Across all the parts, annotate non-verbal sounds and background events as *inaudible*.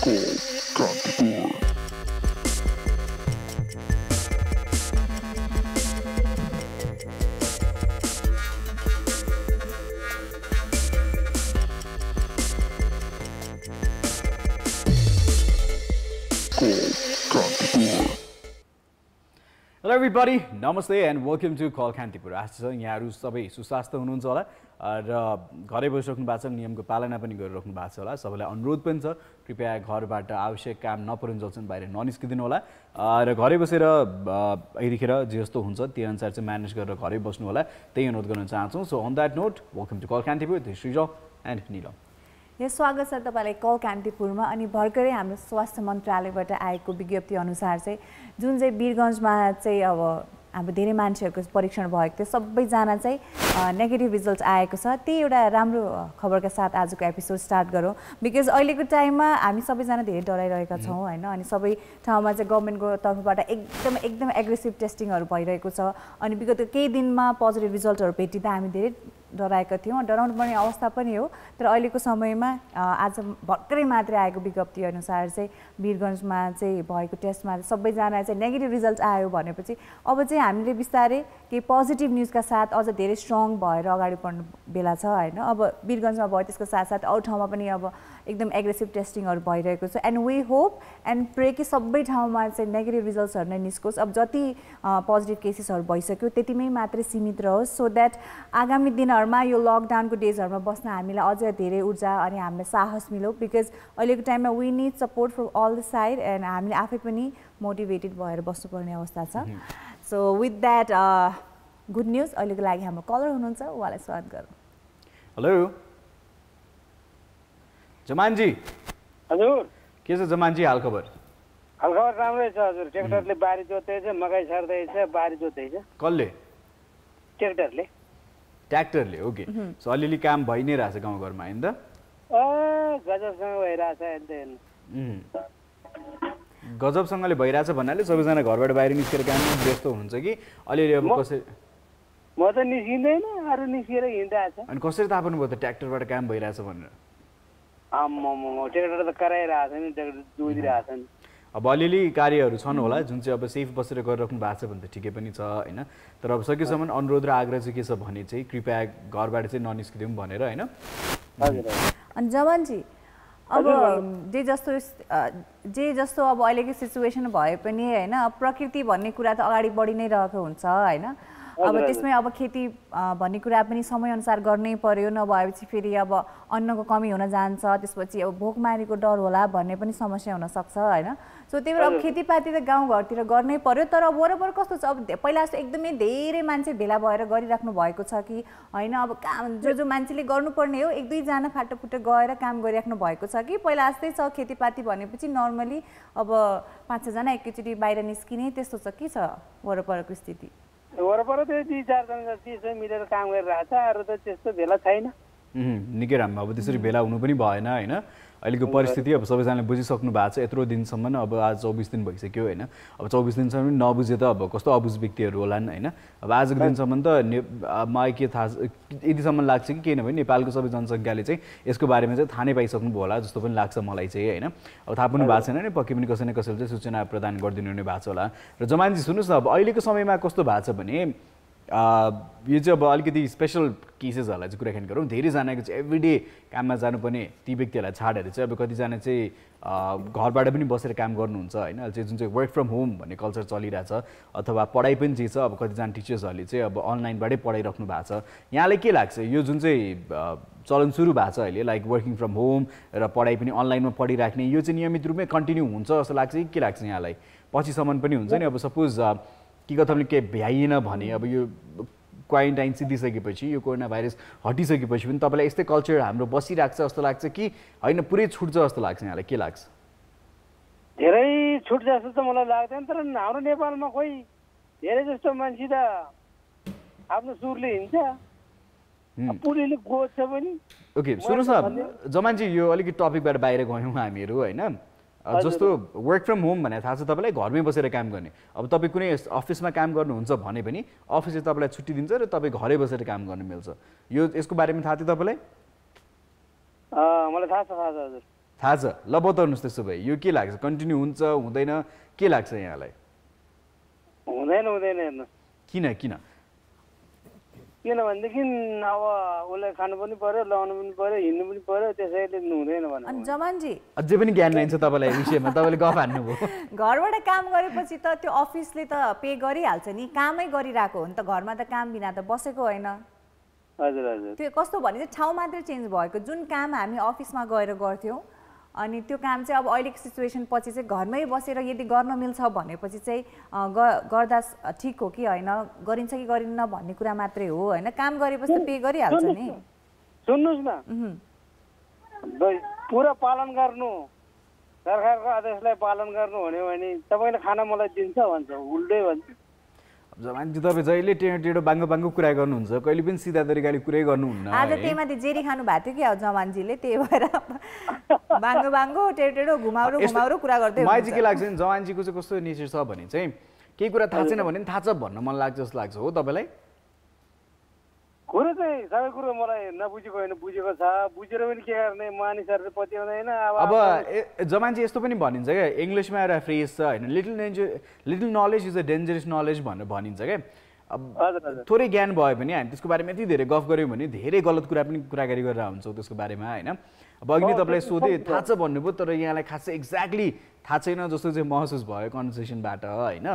Hello everybody नमस्ते and welcome to call Kantipur आशा छ यहाँहरू सबै सुस्वास्थ्य हुनुहुन्छ होला। र घरै बसिराख्नु भएको छ नियमको पालना पनि गरिराख्नु भएको छ होला। सबैलाई अनुरोध पनि छ। कृपया घरबाट आवश्यक काम नपरुन्जेलसम्म बाहिर ननिस्किदिनु होला र घरै बसेर यतिखेर जे जस्तो हुन्छ त्यही अनुसार चाहिँ म्यानेज गरेर घरै बस्नु होला त्यही अनुरोध गर्न चाहन्छौँ। So on that note welcome to call Kantipur Shreej and Neelam यो स्वागत छ तपाईँलाई कल कान्तिपुरमा अनि भर्खरै हाम्रो स्वास्थ्य मन्त्रालयबाट आएको विज्ञप्ति अनुसार चाहिँ जुन चाहिँ वीरगन्जमा चाहिँ अब हाम्रो धेरै मान्छेहरूको परीक्षण भएको थियो। सबैजना चाहिँ नेगेटिभ रिजल्ट आएको छ। त्यही एउटा राम्रो खबरका साथ आजको एपिसोड स्टार्ट गरौँ। बिकज अहिलेको टाइममा हामी सबैजना धेरै डराइरहेका छौँ होइन? अनि सबै ठाउँमा चाहिँ गभर्मेन्टको तर्फबाट एकदम एकदम एग्रेसिभ टेस्टिङहरू भइरहेको छ। अनि विगत केही दिनमा पोजिटिभ रिजल्टहरू भेटिँदा हामी धेरै डराएका थियौँ डराउनु पर्ने अवस्था पनि हो। तर अहिलेको समयमा आज भर्खरै मात्रै आएको विज्ञप्ति अनुसार चाहिँ वीरगन्जमा चाहिँ भएको टेस्टमा सबैजना चाहिँ नेगेटिभ रिजल्ट आयो भनेपछि अब चाहिँ हामीले बिस्तारै केही पोजिटिभ न्युजका साथ अझ धेरै स्ट्रङ भएर अगाडि बढ्नु बेला छ होइन? अब वीरगन्जमा भयो त्यसको साथसाथ अरू ठाउँमा पनि अब एकदम एग्रेसिभ टेस्टिङहरू भइरहेको छ. And we hope and pray कि सबै ठाउँमा चाहिँ नेगेटिभ रिजल्ट्सहरू नै निस्कोस्. अब जति पोजिटिभ केसेसहरू भइसक्यो त्यतिमै मात्रै सीमित रहोस् सो द्याट आगामी दिनहरूमा यो लकडाउनको डेजहरूमा बस्न हामीलाई अझ धेरै ऊर्जा अनि हामीलाई साहस मिलो बिकज अहिलेको टाइममा we need support from all the side and हामीले आफै पनि मोटिभेटेड भएर बस्नुपर्ने अवस्था छ. So with that good news अहिलेको लागि हाम्रो कलर हुनुहुन्छ उहाँलाई स्वागत गरौँ। हेलो जमानजी। हजुर। के छ जमानजी हालखबर हालखबर राम्रै छ हजुर। ट्र्याक्टरले बारी जोत्दैछ मकै छर्दैछ बारी जोत्दैछ कसले? ट्र्याक्टरले। ट्र्याक्टरले ओके। सो अलिअलि काम भइ नै रहेछ गाउँघरमा होइन त? गजबसँग भइरहेछ अहिले गजबसँगले भइरहेछ भन्नाले सबैजना घरबाट बाहिर निस्केर काम व्यस्त हुनुहुन्छ कि? अलिअलि अब कसरी? म त निस्किँदैन अरू निस्किएर हिँडिरहेछ। अनि कसरी थाहा पाउनुभयो त ट्र्याक्टरबाट काम भइरहेछ भनेर? आम्मा ट्र्याक्टर त कराइरहेछ नि ट्र्याक्टर जोदिरहेछ नि अब अलिअलि कार्यहरू छन् होला जुन चाहिँ अब सेफ बसेर गरिराख्नु भएको छ भने त ठिकै पनि छ होइन? तर अब सकेसम्म अनुरोध र आग्रह चाहिँ के छ भने चाहिँ कृपया घरबाट चाहिँ ननिस्किदिउँ भनेर होइन? अनि जवानजी अब जे जस्तो जे जस्तो अब अहिलेको सिचुएसन भए पनि होइन प्रकृति भन्ने कुरा त अगाडि बढी नै रहेको हुन्छ होइन? अब त्यसमै अब खेती भन्ने कुरा पनि समयअनुसार गर्नै पर्यो नभएपछि फेरि अब अन्नको कमी हुन जान्छ त्यसपछि अब भोकमारीको डर होला भन्ने पनि समस्या हुनसक्छ होइन? सो त्यही भएर अब खेतीपाती त गाउँघरतिर गर्नै पर्यो तर वरपर कस्तो छ? अब पहिला जस्तो एकदमै धेरै मान्छे भेला भएर गरिराख्नु भएको छ कि होइन? अब काम जो जो मान्छेले गर्नुपर्ने हो एक दुईजना फाटोफुटो गएर काम गरिराख्नु भएको छ कि पहिला जस्तै छ खेतीपाती भनेपछि नर्मली अब पाँच छजना एकैचोटि बाहिर निस्किने त्यस्तो छ के छ वरपरको स्थिति? वरपर त्यही दुई चारजना जति मिलेर काम गरिरहेछ अरू त त्यस्तो भेला छैन। निकै राम्रो। अब त्यसरी भेला हुनु पनि भएन होइन? अहिलेको परिस्थिति अब सबैजनाले बुझिसक्नु भएको छ यत्रो दिनसम्म अब आज चौबिस दिन भइसक्यो होइन? अब चौबिस दिनसम्म पनि नबुझे त अब कस्तो अबुझ व्यक्तिहरू होलान् होइन? अब आजको दिनसम्म त ने मलाई के थाहा यतिसम्म लाग्छ कि केही नभए नेपालको सबै जनसङ्ख्याले चाहिँ यसको बारेमा चाहिँ थाहा नै पाइसक्नु भयो होला जस्तो पनि लाग्छ मलाई चाहिँ होइन? अब थाहा पनि भएको छैन नि पक्कै पनि कसै न कसैले चाहिँ सूचना प्रदान गरिदिनु हुने भएको छ होला। र जमानजी सुन्नुहोस् न अब अहिलेको समयमा कस्तो भएको छ भने यो चाहिँ अब अलिकति स्पेसल केसेसहरूलाई चाहिँ कुराकानी गरौँ। धेरैजनाको चाहिँ एभ्रिडे काममा जानुपर्ने ती व्यक्तिहरूलाई छाडेर चाहिँ अब कतिजना चाहिँ घरबाट पनि बसेर काम गर्नुहुन्छ होइन? अहिले चाहिँ जुन चाहिँ वर्क फ्रम होम भन्ने कल्चर चलिरहेछ अथवा पढाइ पनि जे छ अब कतिजना टिचर्सहरूले चाहिँ अब अनलाइनबाटै पढाइराख्नु भएको छ। यहाँलाई के लाग्छ? यो जुन चाहिँ चलन सुरु भएको छ अहिले लाइक वर्किङ फ्रम होम र पढाइ पनि अनलाइनमा पढिराख्ने यो चाहिँ नियमित रूपमै कन्टिन्यू हुन्छ जस्तो लाग्छ कि के लाग्छ यहाँलाई? पछिसम्म पनि हुन्छ नि। अब सपोज कि कताले केही भ्याइएन भने अब यो क्वारेन्टाइन सिद्धिसकेपछि यो कोरोना भाइरस हटिसकेपछि पनि तपाईँलाई यस्तै कल्चर हाम्रो बसिरहेको छ जस्तो लाग्छ कि होइन पुरै छुट्छ जस्तो लाग्छ यहाँलाई? के लाग्छ? धेरै छुट जस्तो त मलाई लाग्दैन तर हाम्रो नेपालमा खोइ धेरै जस्तो मान्छे त आफ्नो सुरले हिँड्छ। गोज्छ पनि। ओके सुन्नुहोस् न जमानजी यो अलिकति टपिकबाट बाहिर गयौँ हामीहरू होइन? जस्तो वर्क फ्रम होम भनेर थाहा छ तपाईँलाई घरमै बसेर काम गर्ने। अब तपाईँ कुनै अफिसमा काम गर्नुहुन्छ भने पनि अफिसले तपाईँलाई छुट्टी दिन्छ र तपाईँ घरै बसेर काम गर्न मिल्छ। यो यसको बारेमा थाहा थियो तपाईँलाई? मलाई थाहा छ थाहा छ हजुर। थाहा छ। ल बताउनुहोस् त्यसो भए। यो के लाग्छ? कन्टिन्यू हुन्छ हुँदैन? के लाग्छ यहाँलाई? हुँदैन हुँदैन किन किन? किनभनेदेखि अब उसले खानु पनि पर्यो लगाउनु पनि पर्यो हिँड्नु पनि पर्यो त्यसैले हुँदैन अनि भने जमानजी अझै पनि ज्ञान रहन्छ तपाईँलाई विषयमा तपाईँले गफ हान्नुभयो। *laughs* घरबाट काम गरेपछि त त्यो अफिसले त पे गरिहाल्छ नि कामै गरिरहेको हो नि त घरमा त काम बिना त बसेको होइन। हजुर हजुर। त्यो कस्तो भने चाहिँ ठाउँ मात्रै चेन्ज भएको जुन काम हामी अफिसमा गएर गर्थ्यौँ अनि त्यो काम चाहिँ अब अहिलेको सिचुएसन पछि चाहिँ घरमै बसेर यदि गर्न मिल्छ भनेपछि चाहिँ गर्दा ठिक हो कि होइन? गरिन्छ कि गरिन्न भन्ने कुरा मात्रै हो होइन? काम गरेपछि त पे गरिहाल्छ नि। सुन्नुहोस् न। पुरा पालन गर्नु। सरकारको आदेशलाई पालन गर्नु भन्यो भने तपाईँले खाना मलाई दिन्छ भन्छ उल्टै भन्छ। जमानजी तपाईँ जहिले टेढो टेढो बाङ्गो बाङ्गो कुरा गर्नुहुन्छ कहिले पनि सिधा तरिकाले कुरै गर्नुहुन्न आज। त्यही माथि जेरी खानु भएको थियो कि अब जमानजीले त्यही भएर *laughs* बाङ्गो बाङ्गो टेढो टेढो घुमाउरो घुमाउरो कुरा गर्दै मलाई चाहिँ के। लाग्छ भने जवानजीको चाहिँ कस्तो नेचर छ भने चाहिँ केही कुरा थाहा छैन भने थाहा छ भन्न मन लाग्छ जस्तो लाग्छ हो तपाईँलाई कुरो चाहिँ सबै कुरो मलाई नबुझेको होइन बुझेको छ बुझेर पनि के गर्ने मानिसहरूले पत्याउँदैन अब अब जमानजी यस्तो पनि भनिन्छ क्या इङ्ग्लिसमा एउटा फ्रेज छ होइन little danger little knowledge is a dangerous knowledge भनेर भनिन्छ क्या अब थोरै ज्ञान भयो भने हामी त्यसको बारेमा यति धेरै गफ गऱ्यौँ भने धेरै गलत कुरा पनि कुराकानी गरेर हुन्छौँ त्यसको बारेमा होइन अब अघि नै तपाईँलाई सोधेँ थाहा छ भन्नुभयो तर यहाँलाई खासै एक्ज्याक्टली थाहा छैन जस्तो चाहिँ महसुस भयो कन्भर्सेसनबाट होइन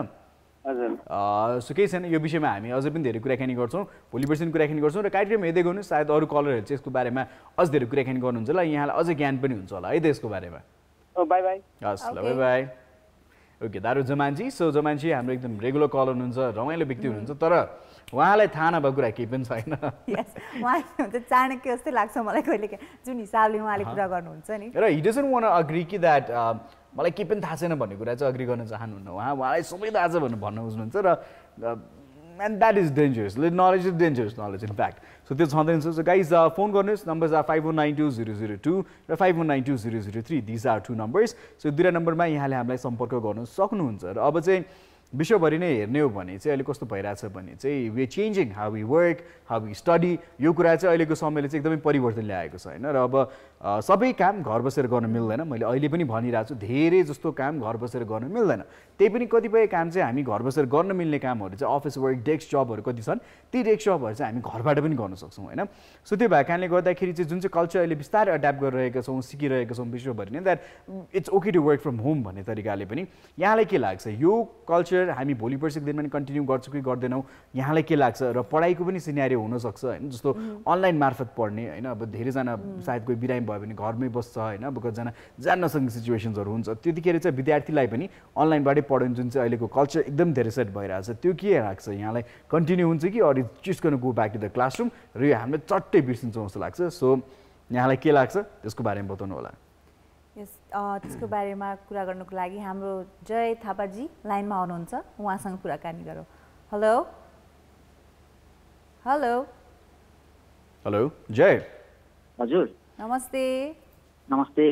सो केही छैन यो विषयमा हामी अझै पनि धेरै कुराकानी गर्छौँ। भोलि पर्सि पनि कुराकानी गर्छौँ र कार्यक्रम हेर्दै गर्नु सायद अरू कलरहरू चाहिँ यसको बारेमा अझ धेरै कुराकानी गर्नुहुन्छ होला। यहाँलाई अझै ज्ञान पनि हुन्छ होला है त यसको बारेमा। Oh, bye bye. हस् ल. By by. ओके दारु जमानजी। सो जमानजी हाम्रो एकदम रेगुलर कलर हुनुहुन्छ रमाइलो व्यक्ति हुनुहुन्छ तर उहाँलाई थाहा नभएको कुरा केही पनि छैन। Yes, उहाँ हुन्छ चाणक्य जस्तै लाग्छ मलाई कहिले काहीँ जुन हिसाबले उहाँले कुरा गर्नुहुन्छ नि। र हि डजन्ट वान अग्री कि द्याट मलाई केही पनि थाहा छैन भन्ने कुरा चाहिँ अग्री गर्न चाहनुहुन्न। उहाँ उहाँलाई सबै थाहा छ भनेर भन्नु बुझ्नुहुन्छ र and that is dangerous knowledge is dangerous knowledge in fact so त्यो छँदैन। सो गाइज फोन गर्नुहोस्। Numbers are five one nine two zero zero two र five one nine two zero zero three these are two numbers so दुईवटा नम्बरमा यहाँले हामीलाई सम्पर्क गर्नु सक्नुहुन्छ। र अब चाहिँ विश्वभरि नै हेर्ने हो भने चाहिँ अहिले कस्तो भइरहेछ भने चाहिँ we changing how we work how we study यो कुरा चाहिँ अहिलेको समयले चाहिँ एकदमै परिवर्तन ल्याएको छ होइन? र अब सबै काम घर बसेर गर्न मिल्दैन। मैले अहिले पनि भनिरहेको छु धेरै जस्तो काम घर बसेर गर्न मिल्दैन। त्यही पनि कतिपय काम चाहिँ हामी घर बसेर गर्न मिल्ने कामहरू चाहिँ अफिस वर्क डेस्क जबहरू कति छन् ती डेस्क जबहरू चाहिँ हामी घरबाट पनि गर्न सक्छौँ होइन? सो त्यो भएको कारणले गर्दाखेरि चाहिँ जुन चाहिँ कल्चर अहिले बिस्तारै एड्याप्ट गरिरहेका छौँ सिकिरहेका छौँ विश्वभरि नै that it's okay to work from home भन्ने तरिकाले पनि। यहाँलाई के लाग्छ? यो कल्चर हामी भोलि पर्सिको दिनमा पनि कन्टिन्यू गर्छौँ कि गर्दैनौँ? यहाँलाई के लाग्छ? र पढाइको पनि सिनेरियो हुनसक्छ होइन? जस्तो अनलाइन मार्फत पढ्ने होइन? अब धेरैजना सायद कोही बिरामी भयो भने घरमै बस्छ होइन? अब कतिजना जान नसक्ने सिचुएसन्सहरू हुन्छ। त्यतिखेर चाहिँ विद्यार्थीलाई पनि अनलाइनबाटै पढाउने जुन चाहिँ अहिलेको कल्चर एकदम धेरै सेट भइरहेको छ त्यो के लाग्छ? यहाँलाई कन्टिन्यू हुन्छ कि अरू चिज गर्नु go back to the classroom? र यो हामीले चट्टै बिर्सिन्छौँ जस्तो लाग्छ। सो यहाँलाई के लाग्छ? त्यसको बारेमा बताउनु होला। त्यसको बारेमा कुरा गर्नुको लागि हाम्रो जय थापाजी लाइनमा आउनुहुन्छ। उहाँसँग कुराकानी गरौँ। हेलो? हेलो? हेलो? जय। हजुर। नमस्ते। नमस्ते।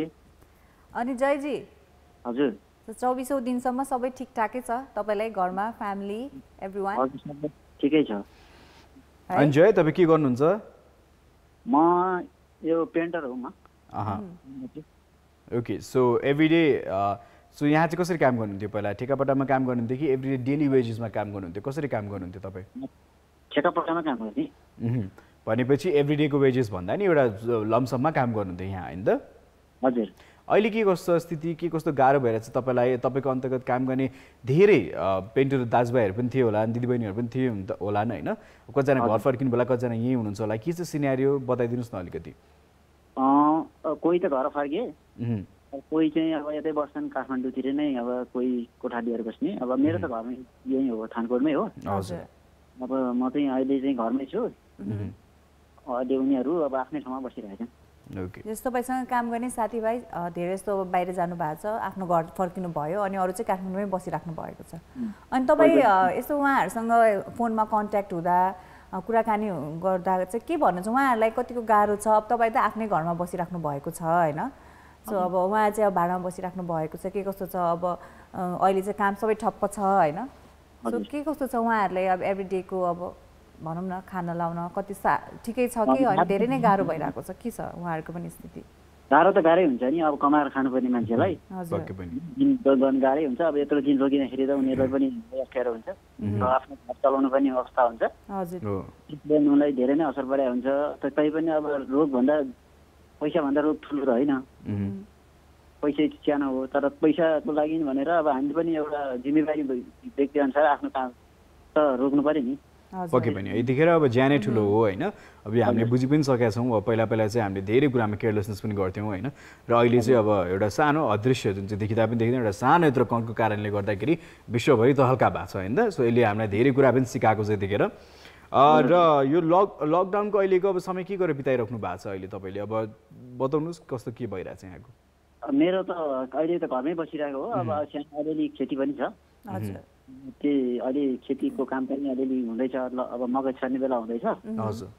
अनि जयजी? हजुर। चौबिसौँ दिनसम्म सबै ठिकठाकै छ? तपाईँलाई घरमा फ्यामिली एभ्री वान ठिकै छ। अनि जय तपाईँ के गर्नुहुन्छ? म यो पेन्टर हो म। Okay so every day so यहाँ चाहिँ कसरी काम गर्नुहुन्थ्यो पहिला? ठेकापट्टामा काम गर्नुहुन्थ्यो कि एभ्री डे डेली वेजेसमा काम गर्नुहुन्थ्यो? कसरी काम गर्नुहुन्थ्यो तपाईँ? ठेकापट्टामा काम उहुँ। भनेपछि एभ्री डेको वेजेस भन्दा नि एउटा लमसममा काम गर्नुहुन्थ्यो यहाँ होइन त? हजुर। अहिले के कस्तो स्थिति के कस्तो गाह्रो भइरहेछ तपाईँलाई तपाईँको अन्तर्गत काम गर्ने धेरै पेन्टर दाजुभाइहरू पनि थियो होला दिदीबहिनीहरू पनि त- होला नि होइन? कतिजना घर फर्किनु बेला कतिजना यहीँ हुनुहुन्छ होला के चाहिँ सिनेरियो बताइदिनुहोस् न अलिकति। कोही त घर फर्के। कोही चाहिँ अब यतै बस्छन् काठमाडौँतिर नै अब कोही कोठा लिएर बस्ने। अब मेरो त घरमै यहीँ हो थानकोटमै हो। हजुर। अब म चाहिँ अहिले चाहिँ घरमै छु। अहिले उनीहरू अब आफ्नै ठाउँमा बसिरहेछन्। ओके। जस्तो तपाईँसँग काम गर्ने साथीभाइ धेरै जस्तो अब बाहिर जानु भएको छ आफ्नो घर फर्किनु भयो अनि अरू चाहिँ काठमाडौँमै बसिराख्नु भएको छ। अनि तपाईँ यस्तो उहाँहरूसँग फोनमा कन्ट्याक्ट हुँदा कुराकानी गर्दा चाहिँ के भन्नुहुन्छ उहाँहरूलाई कतिको गाह्रो छ? अब तपाईँ त आफ्नै घरमा बसिराख्नु भएको छ होइन? सो अब उहाँ चाहिँ अब भाडामा बसिराख्नु भएको छ के कस्तो छ? अब अहिले चाहिँ काम सबै ठप्प छ होइन? सो। के कस्तो छ उहाँहरूलाई अब एभ्री डेको अब भनौँ न खाना लाउन कति सा ठिकै छ कि धेरै नै गाह्रो भइरहेको छ। के छ उहाँहरूको पनि स्थिति? गाह्रो त गाह्रै हुन्छ नि अब कमाएर खानुपर्ने मान्छेलाई। गर्नु गाह्रै हुन्छ। अब यत्रो दिन रोकिँदाखेरि त उनीहरूलाई पनि अप्ठ्यारो हुन्छ। आफ्नो घर चलाउनु पनि अवस्था हुन्छ। हजुर। हो। त्यसले उनलाई धेरै नै असर परेको हुन्छ। तै पनि अब रोगभन्दा पैसाभन्दा रोग ठुलो त होइन। पैसा सानो हो। तर पैसाको लागि भनेर अब हामीले पनि एउटा जिम्मेवारी व्यक्ति अनुसार आफ्नो काम त रोक्नु पर्यो नि। पक्कै पनि यतिखेर अब ज्यानै ठुलो हो होइन? अब हामीले बुझि पनि सकेका छौँ। अब पहिला पहिला चाहिँ हामीले धेरै कुरामा केयरलेसनेस पनि गर्थ्यौँ होइन? र अहिले चाहिँ अब एउटा सानो अदृश्य जुन चाहिँ देखिँदा पनि देखिँदैन एउटा सानो यत्रो कणको कारणले गर्दाखेरि विश्वभरि त हल्का भएको छ होइन? सो यसले हामीलाई धेरै कुरा पनि सिकाएको छ यतिखेर। र यो लक लकडाउनको अहिलेको अब समय के गरेर बिताइराख्नु भएको छ अहिले तपाईँले? अब बताउनुहोस् कस्तो के भइरहेको छ यहाँको? मेरो त अहिले त घरमै बसिरहेको हो। अब सानो अलिअलि खेती पनि छ। हजुर। त्यही अहिले खेतीको काम पनि अलिअलि हुँदैछ अब मकै छर्ने बेला हुँदैछ। हजुर।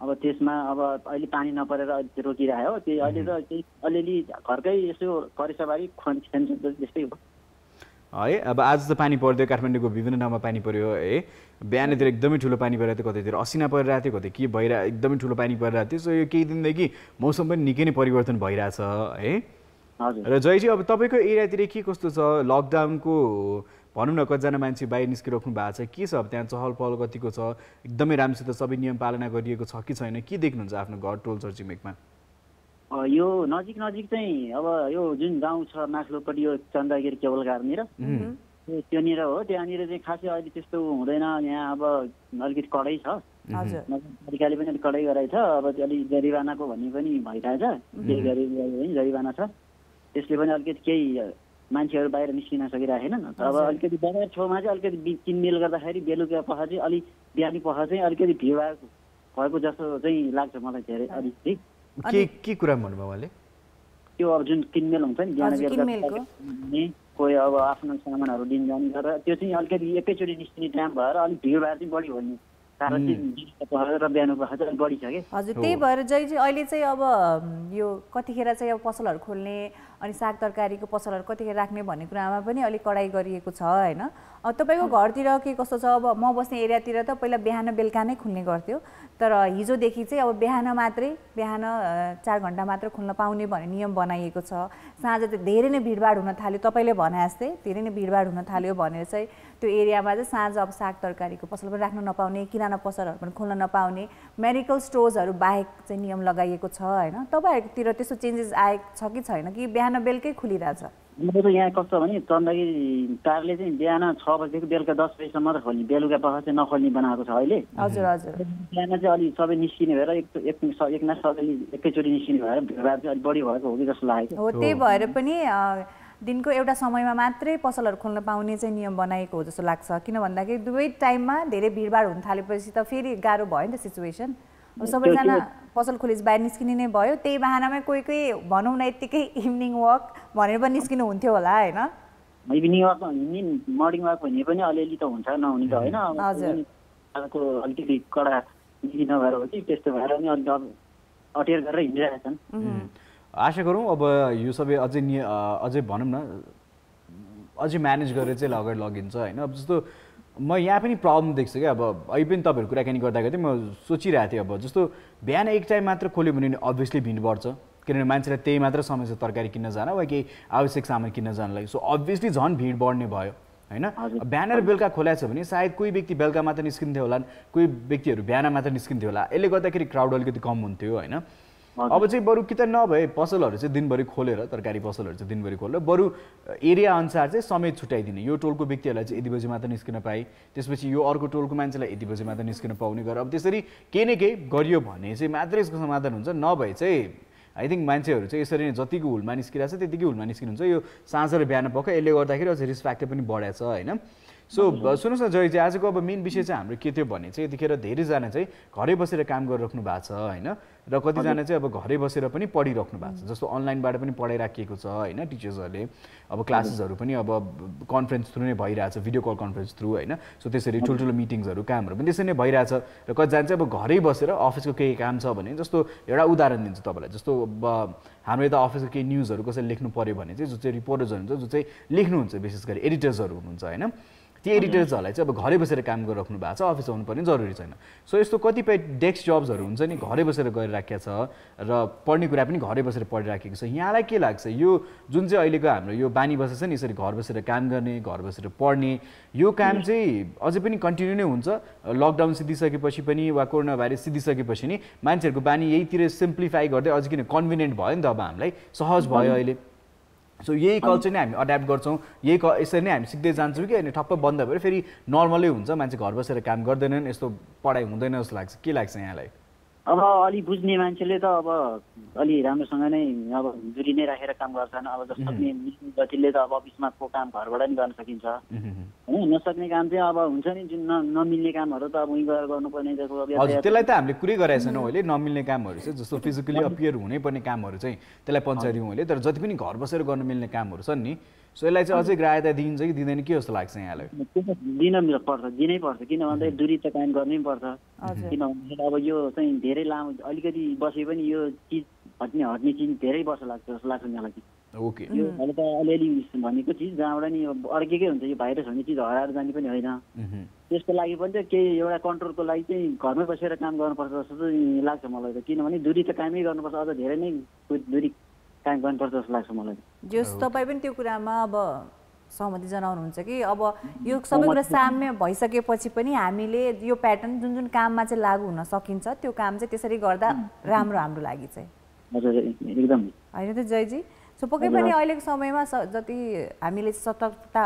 अब त्यसमा अब अहिले पानी नपरेर अहिले रोकिरहेको हो त्यही अहिले त त्यही अलिअलि घरकै यसो करेसाबारी खन्छ त्यस्तै हो। है अब आज त पानी पर्थ्यो काठमाडौँको विभिन्न ठाउँमा पानी पऱ्यो है। बिहानतिर एकदमै ठुलो पानी परिरहेको थियो कतैतिर असिना परिरहेको थियो कतै के भइरह एकदमै ठुलो पानी परिरहेको थियो। सो यो केही दिनदेखि मौसम पनि निकै नै परिवर्तन भइरहेछ है। हजुर। र जयजी अब तपाईँको एरियातिर के कस्तो छ? लकडाउनको भनौँ न कतिजना मान्छे बाहिर निस्किराख्नु भएको छ के छ? अब त्यहाँ चहल पहल कतिको छ? एकदमै राम्रोसित सबै नियम पालना गरिएको छ कि छैन? के देख्नुहुन्छ आफ्नो घर टोल छरछिमेकमा अ, यो नजिक नजिक चाहिँ अब यो जुन गाउँ छ माथिल्लोपट्टि यो चन्द्रगिरी केबल घरनिर त्यो- त्योनिर हो त्यहाँनिर चाहिँ खासै अहिले त्यस्तो हुँदैन। यहाँ अब अलिकति कडै छ। हजुर। नगरपालिकाले पनि अलिक कडै गराइ छ। अब त्यो अलिक जरिवानाको भन्ने पनि भइरहेछ। केही गरी है जरिवाना छ। त्यसले पनि अलिकति केही मान्छेहरू बाहिर निस्किन सकिरहेको छैनन् अब अलिकति बजार छेउमा चाहिँ अलिकति किनमेल गर्दाखेरि बेलुका पख चाहिँ अलिक बिहानी पख चाहिँ अलिकति भिडभाड भएको जस्तो चाहिँ लाग्छ मलाई धेरै अलिकति के के कुरा भन्नुभयो उहाँले? त्यो अब जुन किनमेल हुन्छ नि बिहान बेलुका कोही अब आफ्नो सामानहरू लिन जाने गरेर त्यो चाहिँ अलिकति एकैचोटि निस्किने टाइम भएर अलिक भिडभाड चाहिँ बढी हो नि कारण चाहिँ दिउँसो पख र बिहान पख चाहिँ अलिक बढी छ कि हजुर त्यही भएर जय चाहिँ अहिले चाहिँ अब यो कतिखेर चाहिँ अब पसलहरू खोल्ने अनि साग तरकारीको पसलहरू कतिखेर राख्ने भन्ने कुरामा पनि अलिक कडाइ गरिएको छ होइन? तपाईँको घरतिर के कस्तो छ? अब म बस्ने एरियातिर त पहिला बिहान बेलुका नै खुल्ने गर्थ्यो। तर हिजोदेखि चाहिँ अब बिहान मात्रै बिहान चार घन्टा मात्र खुल्न पाउने भन्ने नियम बनाइएको छ। साँझ चाहिँ धेरै नै भिडभाड हुन थाल्यो तपाईँले भने जस्तै। धेरै नै भिडभाड हुन थाल्यो भनेर चाहिँ त्यो एरियामा चाहिँ साँझ अब साग तरकारीको पसल पनि राख्न नपाउने किराना पसलहरू पनि खोल्न नपाउने मेडिकल स्टोर्सहरू बाहेक चाहिँ नियम लगाइएको छ होइन? तपाईँहरूतिर त्यस्तो चेन्जेस आएको छ कि छैन? कि बिहान बेलुकै खुलिरहेछ? मेरो त यहाँ कस्तो भने चन्दगिरी टारले चाहिँ बिहान छ बजीदेखि बेलुका दस बजीसम्म मात्रै खोल्ने बेलुका पख चाहिँ नखोल्ने बनाएको छ अहिले। हजुर हजुर। बिहान चाहिँ अलिक सबै निस्किने भएर एक एक एकनाथ सबैले एकैचोटि निस्किने भएर भिडभाड चाहिँ अलिक बढी भएको हो कि जस्तो लागेको हो त्यही भएर पनि दिनको एउटा समयमा मात्रै पसलहरू खोल्न पाउने चाहिँ नियम बनाएको हो जस्तो लाग्छ। किन भन्दाखेरि दुवै टाइममा धेरै भिडभाड हुन थालेपछि त फेरि गाह्रो भयो नि त सिचुएसन सबैजना पसल खोलेपछि बाहिर निस्किने नै भयो। त्यही बाहनामा कोही कोही भनौँ न यत्तिकै इभिनिङ वक भनेर पनि निस्किनु हुन्थ्यो होला होइन? इभिनिङ वाक हिँड्ने मर्निङ वाक भन्ने पनि अलिअलि त हुन्छ नहुने त होइन। आजको अलिकति कडा नीति नभएर हो कि त्यस्तो भएर पनि अलिक अब अटेर गरेर हिँडिरहेका छन्. आशा गरौँ अब यो सबै अझै अझै भनौँ न अझै म्यानेज गरेर चाहिँ अगाडि लगिन्छ होइन? अब जस्तो म यहाँ पनि प्रब्लम देख्छु क्या। अब अहिले पनि तपाईँहरू कुराकानी गर्दा गर्दै म सोचिरहेको थिएँ अब। जस्तो बिहान एक टाइम मात्र खोल्यो भने अभियसली भिड बढ्छ। किनभने मान्छेलाई त्यही मात्र समय छ तरकारी किन्न जान वा केही आवश्यक सामान किन्न जानलाई सो अभियसली झन् भिड बढ्ने भयो होइन। ब्यानर बेलुका खोलाएको छ भने सायद कोही व्यक्ति बेलुका मात्र निस्किन्थ्यो होला कोही व्यक्तिहरू बिहान मात्र निस्किन्थ्यो होला। यसले गर्दाखेरि क्राउड अलिकति कम हुन्थ्यो होइन? अब चाहिँ बरु कि त नभए पसलहरू चाहिँ दिनभरि खोलेर तरकारी पसलहरू चाहिँ दिनभरि खोलेर बरु एरिया अनुसार चाहिँ समय छुट्याइदिने। यो टोलको व्यक्तिहरूलाई चाहिँ यति बजी मात्र निस्किन पाए त्यसपछि यो अर्को टोलको मान्छेलाई यति बजी मात्र निस्किन पाउने गरेर अब त्यसरी केही न केही गरियो भने चाहिँ मात्रै यसको समाधान हुन्छ नभए चाहिँ आई थिङ्क मान्छेहरू चाहिँ यसरी नै जतिको हुलमा निस्किरहेको छ त्यतिकै हुलमा निस्किनुहुन्छ। यो साँझ र बिहान पख यसले गर्दाखेरि अझै रिस्क फ्याक्टर पनि बढाएको छ होइन? सो सुन्नुहोस् न जय चाहिँ आजको अब मेन विषय चाहिँ हाम्रो के थियो भने चाहिँ यतिखेर धेरैजना चाहिँ घरै बसेर काम गरिराख्नु भएको छ होइन? र कतिजना चाहिँ अब घरै बसेर पनि पढिराख्नु भएको छ। जस्तो अनलाइनबाट पनि पढाइराखिएको छ होइन? टिचर्सहरूले अब क्लासेसहरू पनि अब कन्फरेन्स थ्रु नै भइरहेछ भिडियो कल कन्फरेन्स थ्रु होइन? सो त्यसरी ठुल्ठुलो मिटिङ्सहरू कामहरू पनि त्यसरी नै भइरहेछ। र कतिजना चाहिँ अब घरै बसेर अफिसको केही काम छ भने जस्तो एउटा उदाहरण दिन्छु तपाईँलाई। जस्तो अब हाम्रो यता अफिसको केही न्युजहरू कसैले लेख्नु पऱ्यो भने चाहिँ जो चाहिँ रिपोर्टर्सहरू हुन्छ जो चाहिँ लेख्नुहुन्छ विशेष गरी एडिटर्सहरू हुनुहुन्छ होइन? ती एडिटर्सहरूलाई चाहिँ अब घरै बसेर काम गरिराख्नु भएको छ अफिस आउनु पर्ने जरुरी छैन। सो यस्तो कतिपय डेस्क जब्सहरू हुन्छ नि घरै बसेर गरिराखेको छ र पढ्ने कुरा पनि घरै बसेर पढिराखेको छ। यहाँलाई के लाग्छ? यो जुन चाहिँ अहिलेको हाम्रो यो बानी बसेछ नि यसरी घर बसेर काम गर्ने घर बसेर पढ्ने यो काम चाहिँ अझै पनि कन्टिन्यू नै हुन्छ। लकडाउन सिद्धिसकेपछि पनि वा कोरोना भाइरस सिद्धिसकेपछि नि मान्छेहरूको बानी यहीतिर सिम्प्लिफाई गर्दै अझै किन कन्भिनियन्ट भयो नि त अब हामीलाई? सहज भयो अहिले। सो यही कल्चर नै हामी अड्याप्ट गर्छौँ। यही क यसरी नै हामी सिक्दै जान्छौँ कि अनि ठप्प बन्द भएर फेरि नर्मलै हुन्छ। मान्छे घर बसेर काम गर्दैनन्। यस्तो पढाइ हुँदैन जस्तो लाग्छ। के लाग्छ यहाँलाई? अब अलि बुझ्ने मान्छेले त अब अलि राम्रोसँग नै अब दुरी नै राखेर काम गर्छन्। अब सक्ने जतिले त अब अफिसमा को काम घरबाट नि गर्न सकिन्छ। होइन नसक्ने काम चाहिँ अब हुन्छ नि जुन न नमिल्ने कामहरू त अब उहीँ गएर गर्नुपर्ने त्यसलाई त हामीले कुरै गराएको छैनौँ अहिले नमिल्ने कामहरू चाहिँ जस्तो फिजिकली अपियर हुनैपर्ने कामहरू चाहिँ त्यसलाई पन्छार्यौँ अहिले तर जति पनि घर बसेर गर्न मिल्ने कामहरू छन् नि सो यसलाई चाहिँ अझै ग्राह्यता दिइन्छ कि दिँदैन के जस्तो लाग्छ यहाँलाई? दिन पर्छ दिनै पर्छ किन भन्दा दुरी त कायम गर्नै पर्छ। किन भन्दाखेरि अब यो चाहिँ धेरै लामो अलिकति बसे पनि यो चिज हट्ने हट्ने चिज धेरै वर्ष लाग्छ जस्तो लाग्छ मलाई चाहिँ। ओके। यो अहिले त अलिअलि भनेको चिज जहाँबाट नि अब अड्केकै हुन्छ यो भाइरस भन्ने चिज हराएर जाने पनि होइन। त्यसको लागि पनि त केही एउटा कन्ट्रोलको लागि चाहिँ घरमै बसेर काम गर्नुपर्छ जस्तो चाहिँ लाग्छ मलाई त। किनभने दुरी त कायमै गर्नुपर्छ अझ धेरै नै दुरी कायम गर्नुपर्छ जस्तो लाग्छ मलाई। जस तपाईँ पनि त्यो कुरामा अब सहमति जनाउनुहुन्छ कि? अब यो सबै कुरा साम्य भइसकेपछि पनि हामीले यो प्याटर्न जुन जुन काममा चाहिँ लागु हुन सकिन्छ त्यो काम चाहिँ त्यसरी गर्दा राम्रो हाम्रो लागि चाहिँ। हजुर एकदम। होइन त जयजी? सो पक्कै पनि अहिलेको समयमा जति हामीले सतर्कता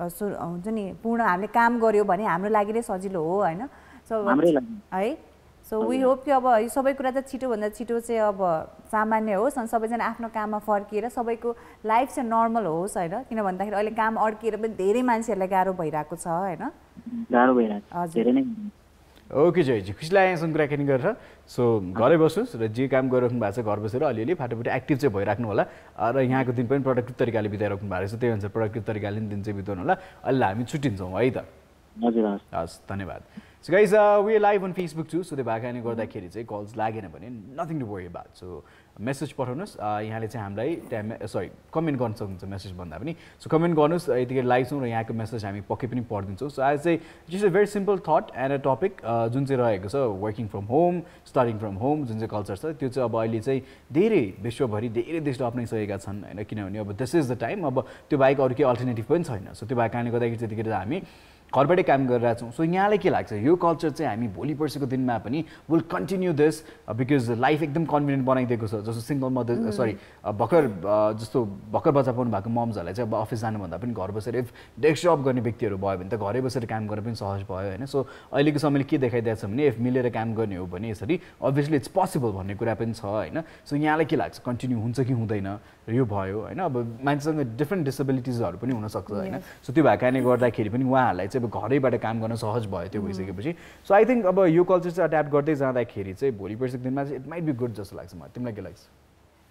हुन्छ नि पूर्ण हामीले काम गऱ्यो भने हाम्रो लागि नै सजिलो हो होइन? सो है? सो वी होप कि अब यो सबै कुरा चाहिँ छिटोभन्दा छिटो चाहिँ अब सामान्य होस् अनि सबैजना आफ्नो काममा फर्किएर सबैको लाइफ चाहिँ नर्मल होस् होइन? किन भन्दाखेरि अहिले काम अड्किएर पनि धेरै मान्छेहरूलाई गाह्रो भइरहेको छ होइन? गाह्रो भइरहेको छ। हजुर। धेरै नै। ओके जयजी खुसी लाग्यो यहाँसँग कुराकानी गरेर। सो घरै बस्नुहोस् र जे काम गरिराख्नु भएको छ घर बसेर अलिअलि फाटोफुटी एक्टिभ चाहिँ भइराख्नु होला। र यहाँको दिन पनि प्रोडक्टिभ तरिकाले बिताइराख्नु भएको रहेछ। त्यही अनुसार प्रोडक्टिभ तरिकाले दिन चाहिँ बिताउनु होला। अहिले हामी छुट्टिन्छौँ है त। हजुर हस् धन्यवाद। So guys we live on Facebook छु सो त्यो भएको कारणले गर्दाखेरि चाहिँ कल्स लागेन भने nothing to worry about so message पठाउनुहोस्। अ, यहाँले चाहिँ हामीलाई त्यहाँ सरी कमेन्ट गर्न सक्नुहुन्छ मेसेज भन्दा पनि। सो कमेन्ट गर्नुहोस् यतिखेर लाइभ छौँ र यहाँको मेसेज हामी पक्कै पनि पढिदिन्छौँ सो आज चाहिँ just uh very simple thought and uh topic जुन चाहिँ रहेको छ working from home starting from home जुन चाहिँ कल्चर छ त्यो चाहिँ अब अहिले चाहिँ धेरै विश्वभरि धेरै देशले अप्नाइसकेका छन् होइन? किनभने अब दिस इज द टाइम अब त्यो बाहेक अरू केही अल्टरनेटिभ पनि छैन। सो त्यो भएको कारणले गर्दाखेरि चाहिँ त्यतिखेर हामी घरबाटै काम गरिरहेको छौँ। सो यहाँलाई के लाग्छ? यो कल्चर चाहिँ हामी भोलि पर्सिको दिनमा पनि will continue this because life एकदम कन्भिनियन्ट बनाइदिएको छ। जस्तो सिङ्गल मदर सरी भर्खर अ, जस्तो भर्खर बच्चा पाउनु भएको मम्सहरूलाई चाहिँ अब अफिस जानुभन्दा पनि घर बसेर इफ डेस्क जब गर्ने व्यक्तिहरू भयो भने त घरै बसेर काम गर्न पनि सहज भयो होइन? सो अहिलेको समयले के देखाइदिएको छ भने इफ मिलेर काम गर्ने हो भने यसरी अभियसली इट्स पोसिबल भन्ने कुरा पनि छ होइन? सो यहाँलाई के लाग्छ? कन्टिन्यू हुन्छ कि हुँदैन? यो भयो होइन? अब मान्छेसँग डिफ्रेन्ट डिसेबिलिटिजहरू पनि हुनसक्छ होइन? सो त्यो भएको कारणले गर्दाखेरि पनि उहाँहरूलाई चाहिँ अब घरैबाट काम गर्न सहज भयो त्यो भइसकेपछि। सो आई थिङ्क अब यो कल्चर चाहिँ एड्याप्ट गर्दै जाँदाखेरि चाहिँ भोलि पर्सिको दिनमा चाहिँ इट माइट बी गुड जस्तो लाग्छ मलाई। तिमीलाई के लाग्छ?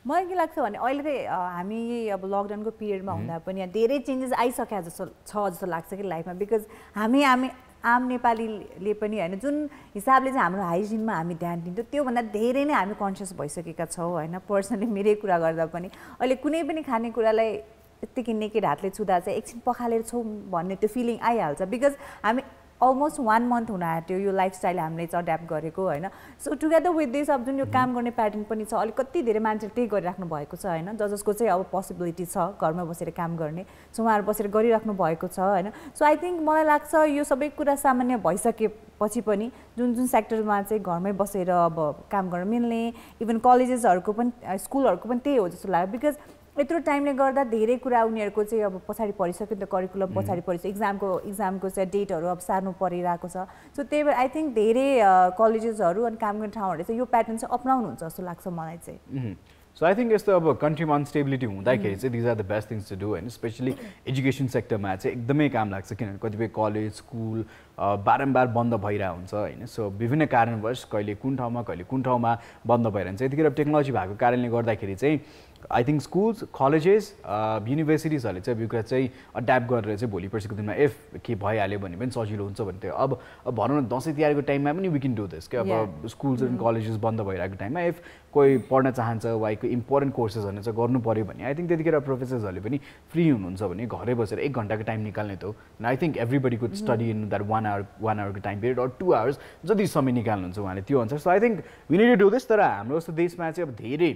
मलाई के लाग्छ भने अहिले चाहिँ हामी अब लकडाउनको पिरियडमा हुँदा पनि धेरै चेन्जेस आइसक्यो जस्तो छ जस्तो लाग्छ कि लाइफमा। बिकज हामी हामी आम नेपालीले पनि होइन जुन हिसाबले चाहिँ हाम्रो हाइजिनमा हामी ध्यान दिन्थ्यो त्योभन्दा धेरै नै हामी कन्सियस भइसकेका छौँ होइन पर्सनली मेरै कुरा गर्दा पनि। अहिले कुनै पनि खानेकुरालाई यत्तिकै नेकेड हातले छुँदा चाहिँ एकछिन पखालेर छौँ भन्ने त्यो फिलिङ आइहाल्छ। बिकज हामी अलमोस्ट वान मन्थ हुन आँट्यो। यो लाइफस्टाइल हामीले चाहिँ अड्याप्ट गरेको होइन? सो टुगेदर विथ दिस अब जुन यो काम गर्ने प्याटर्न पनि छ अलिक कति धेरै मान्छेले त्यही गरिराख्नु भएको छ होइन? ज जसको चाहिँ अब पोसिबिलिटी छ घरमा बसेर काम गर्ने सो उहाँहरू बसेर गरिराख्नु भएको छ होइन? सो आई थिङ्क मलाई लाग्छ यो सबै कुरा सामान्य भइसकेपछि पनि जुन जुन सेक्टरमा चाहिँ घरमै बसेर अब काम गर्न मिल्ने इभन कलेजेसहरूको पनि स्कुलहरूको पनि त्यही हो जस्तो लाग्यो। बिकज यत्रो टाइमले गर्दा धेरै कुरा उनीहरूको चाहिँ अब पछाडि परिसक्यो नि त करिकुलम पछाडि परिसक्यो। इक्जामको इक्जामको चाहिँ डेटहरू अब सार्नु परिरहेको छ। सो त्यही भएर आई थिङ्क धेरै कलेजेसहरू अनि काम गर्ने ठाउँहरूले चाहिँ यो प्याटर्न चाहिँ अप्नाउनुहुन्छ जस्तो लाग्छ मलाई चाहिँ। सो आई थिङ्क यस्तो अब कन्ट्रीमा अनस्टेबिलिटी हुँदाखेरि चाहिँ these are the best things to do होइन स्पेसली एजुकेसन सेक्टरमा चाहिँ एकदमै काम लाग्छ। किनभने कतिपय कलेज स्कुल बारम्बार बन्द भइरहेको हुन्छ होइन? सो विभिन्न कारणवश कहिले कुन ठाउँमा कहिले कुन ठाउँमा बन्द भइरहन्छ यतिखेर टेक्नोलोजी भएको कारणले गर्दाखेरि चाहिँ आई थिङ्क स्कुल्स कलेजेस युनिभर्सिटिजहरूले चाहिँ अब यो कुरा चाहिँ एड्याप्ट गरेर चाहिँ भोलि पर्सिको दिनमा इफ के भइहाल्यो भने पनि सजिलो हुन्छ भने त्यो। अब अब भनौँ न दसैँ तिहारको टाइममा पनि वी क्यान डु दिस क्या अब स्कुल्स एन्ड कलेजेस बन्द भइरहेको टाइममा इफ कोही पढ्न चाहन्छ वा कोही इम्पोर्टेन्ट कोर्सेसहरू चाहिँ गर्नु पऱ्यो भने आई थिङ्क त्यतिखेर प्रोफेसर्सहरूले पनि फ्री हुनुहुन्छ भने घरै बसेर एक घन्टाको टाइम निकाल्ने त हो। I think everybody could study in that one hour one आवरको time period or two hours जति समय निकाल्नुहुन्छ उहाँले त्यो अनुसार। So I think we need do this तर हाम्रो जस्तो देशमा चाहिँ अब धेरै